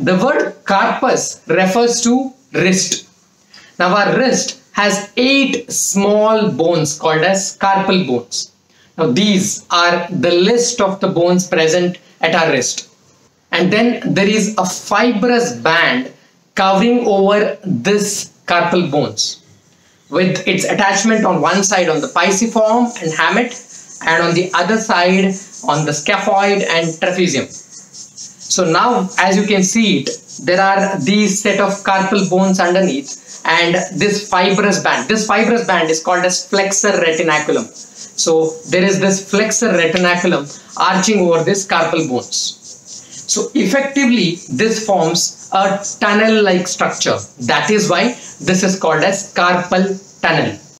The word carpus refers to wrist. Now our wrist has eight small bones called as carpal bones. Now these are the list of the bones present at our wrist. And then there is a fibrous band covering over this carpal bones with its attachment on one side on the pisiform and hamate and on the other side on the scaphoid and trapezium. So now as you can see it, there are these set of carpal bones underneath and this fibrous band. This fibrous band is called as flexor retinaculum. So there is this flexor retinaculum arching over this carpal bones. So effectively this forms a tunnel like structure. That is why this is called as carpal tunnel.